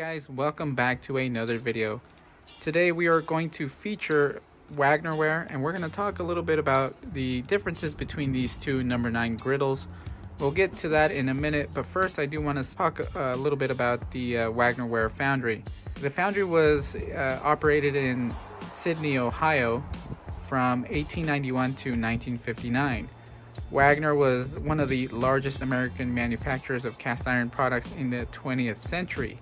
guys, welcome back to another video. Today we are going to feature Wagnerware and we're going to talk a little bit about the differences between these two number 9 griddles. We'll get to that in a minute, but first I do want to talk a little bit about the uh, Wagnerware foundry. The foundry was uh, operated in Sidney, Ohio from 1891 to 1959. Wagner was one of the largest American manufacturers of cast iron products in the 20th century.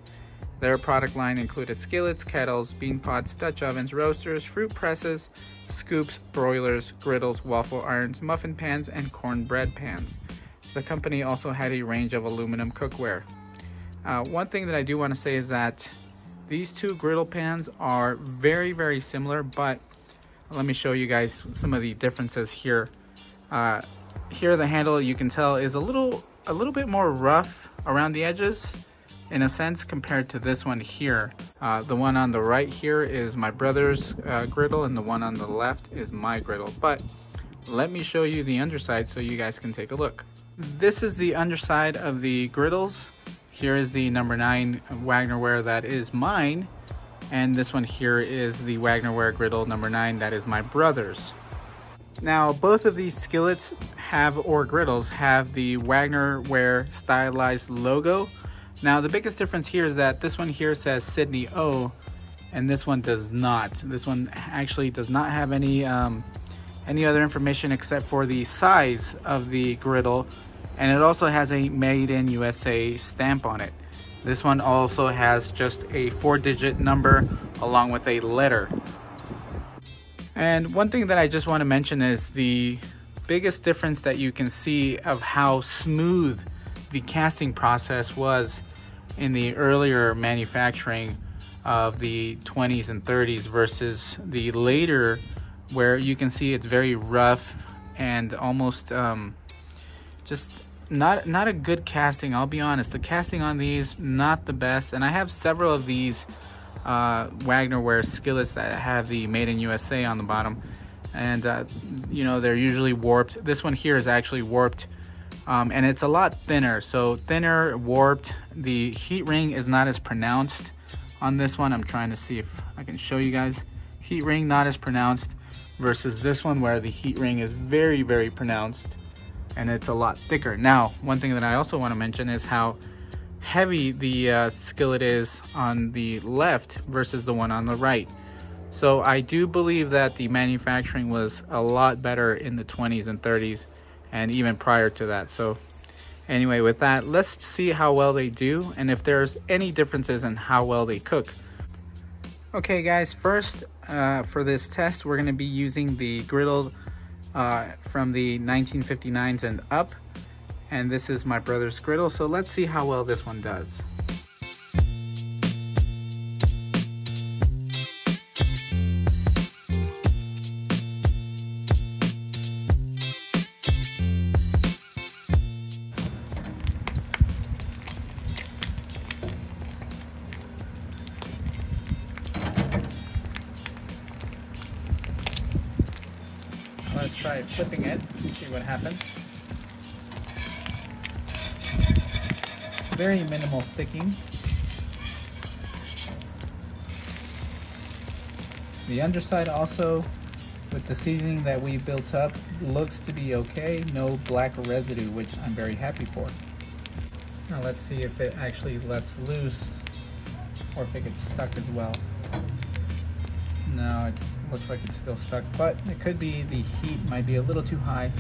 Their product line included skillets, kettles, bean pots, Dutch ovens, roasters, fruit presses, scoops, broilers, griddles, waffle irons, muffin pans, and cornbread pans. The company also had a range of aluminum cookware. Uh, one thing that I do want to say is that these two griddle pans are very, very similar, but let me show you guys some of the differences here. Uh, here the handle you can tell is a little a little bit more rough around the edges in a sense compared to this one here. Uh, the one on the right here is my brother's uh, griddle and the one on the left is my griddle. But let me show you the underside so you guys can take a look. This is the underside of the griddles. Here is the number 9 Wagnerware that is mine. And this one here is the Wagnerware griddle number 9 that is my brother's. Now, both of these skillets have, or griddles, have the Wagnerware stylized logo. Now, the biggest difference here is that this one here says Sidney O, and this one does not. This one actually does not have any um, any other information except for the size of the griddle, and it also has a Made in USA stamp on it. This one also has just a four-digit number along with a letter. And one thing that I just want to mention is the biggest difference that you can see of how smooth the casting process was in the earlier manufacturing of the 20s and 30s versus the later where you can see it's very rough and almost um, just not not a good casting I'll be honest. The casting on these not the best. And I have several of these uh, Wagnerware skillets that have the made in USA on the bottom. And uh, you know they're usually warped. This one here is actually warped um, and it's a lot thinner. So thinner warped. The heat ring is not as pronounced on this one. I'm trying to see if I can show you guys. Heat ring not as pronounced versus this one where the heat ring is very very pronounced and it's a lot thicker. Now one thing that I also want to mention is how heavy the uh, skillet is on the left versus the one on the right. So I do believe that the manufacturing was a lot better in the 20s and 30s and even prior to that. So anyway, with that, let's see how well they do and if there's any differences in how well they cook. Okay guys, first uh, for this test, we're gonna be using the griddle uh, from the 1959s and up and this is my brother's griddle so let's see how well this one does Try flipping it, see what happens. very minimal sticking. The underside also, with the seasoning that we built up, looks to be okay. No black residue, which I'm very happy for. Now let's see if it actually lets loose or if it gets stuck as well. No, it looks like it's still stuck, but it could be the heat might be a little too high.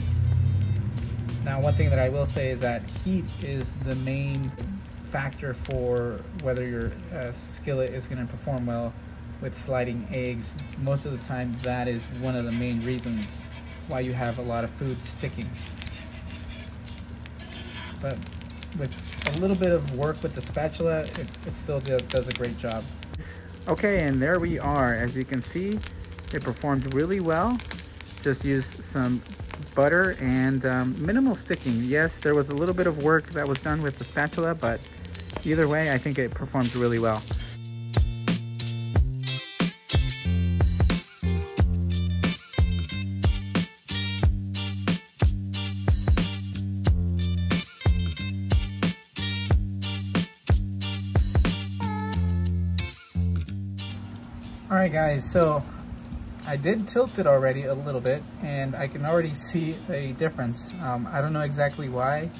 Now, one thing that I will say is that heat is the main factor for whether your uh, skillet is going to perform well with sliding eggs. Most of the time, that is one of the main reasons why you have a lot of food sticking. But with a little bit of work with the spatula, it, it still do, does a great job. Okay, and there we are. As you can see, it performed really well. Just used some butter and um, minimal sticking. Yes, there was a little bit of work that was done with the spatula, but either way, I think it performs really well. Right, guys, so I did tilt it already a little bit and I can already see a difference. Um, I don't know exactly why.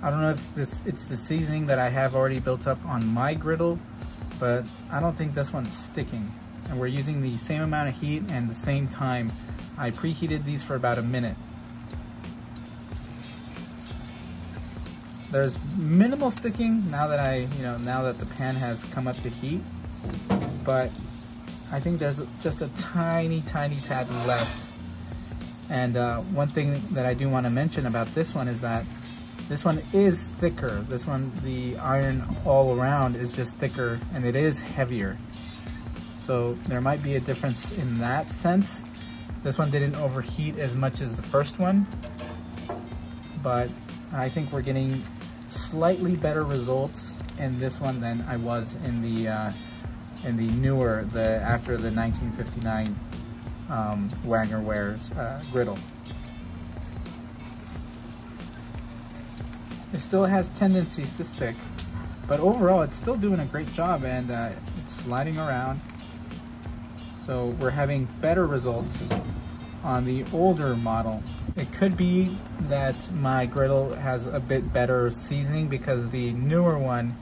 I don't know if this it's the seasoning that I have already built up on my griddle, but I don't think this one's sticking. And we're using the same amount of heat and the same time. I preheated these for about a minute. There's minimal sticking now that I, you know, now that the pan has come up to heat, but I think there's just a tiny, tiny tad less. And uh, one thing that I do want to mention about this one is that this one is thicker. This one, the iron all around is just thicker and it is heavier. So there might be a difference in that sense. This one didn't overheat as much as the first one, but I think we're getting slightly better results in this one than I was in the uh, in the newer, the after the 1959 um, Wagner Wares uh, griddle. It still has tendencies to stick, but overall it's still doing a great job and uh, it's sliding around. So we're having better results on the older model. It could be that my griddle has a bit better seasoning because the newer one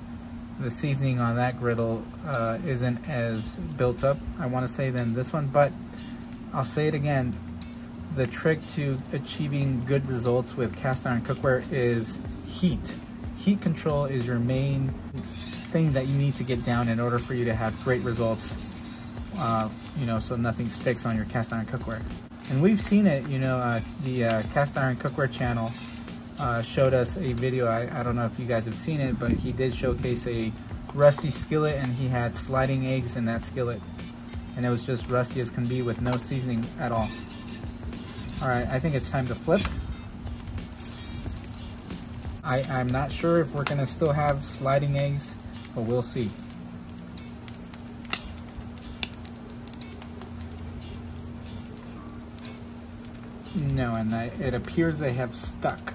the seasoning on that griddle uh, isn't as built up, I want to say, than this one. But I'll say it again, the trick to achieving good results with cast iron cookware is heat. Heat control is your main thing that you need to get down in order for you to have great results, uh, you know, so nothing sticks on your cast iron cookware. And we've seen it, you know, uh, the uh, cast iron cookware channel uh, showed us a video. I, I don't know if you guys have seen it, but he did showcase a rusty skillet and he had sliding eggs in that skillet. And it was just rusty as can be with no seasoning at all. All right, I think it's time to flip. I, I'm not sure if we're gonna still have sliding eggs, but we'll see. No, and I, it appears they have stuck.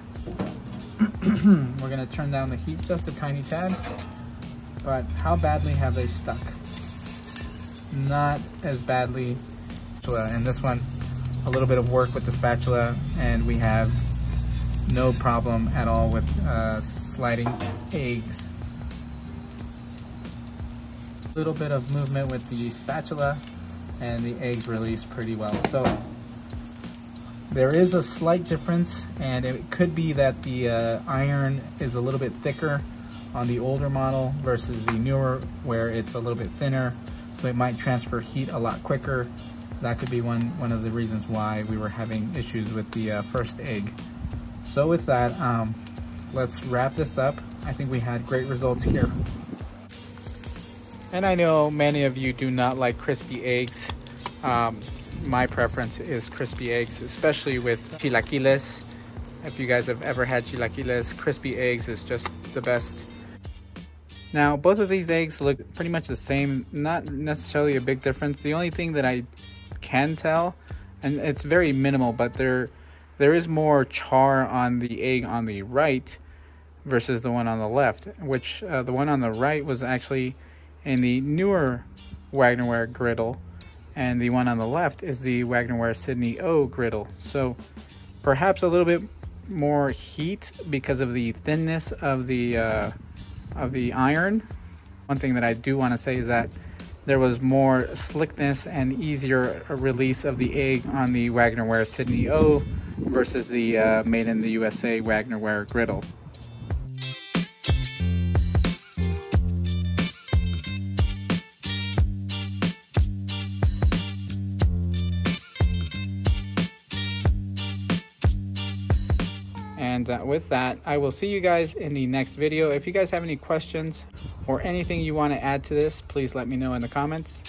We're gonna turn down the heat just a tiny tad. But how badly have they stuck? Not as badly. And this one, a little bit of work with the spatula and we have no problem at all with uh, sliding eggs. A little bit of movement with the spatula and the eggs release pretty well. So there is a slight difference and it could be that the uh, iron is a little bit thicker on the older model versus the newer where it's a little bit thinner so it might transfer heat a lot quicker. That could be one, one of the reasons why we were having issues with the uh, first egg. So with that, um, let's wrap this up. I think we had great results here. And I know many of you do not like crispy eggs. Um, my preference is crispy eggs, especially with chilaquiles. If you guys have ever had chilaquiles, crispy eggs is just the best. Now, both of these eggs look pretty much the same, not necessarily a big difference. The only thing that I can tell, and it's very minimal, but there, there is more char on the egg on the right versus the one on the left, which uh, the one on the right was actually in the newer Wagnerware griddle and the one on the left is the Wagnerware Sidney O griddle. So perhaps a little bit more heat because of the thinness of the uh, of the iron. One thing that I do want to say is that there was more slickness and easier release of the egg on the Wagnerware Sidney O versus the uh, made in the USA Wagnerware griddle. And uh, with that, I will see you guys in the next video. If you guys have any questions or anything you want to add to this, please let me know in the comments.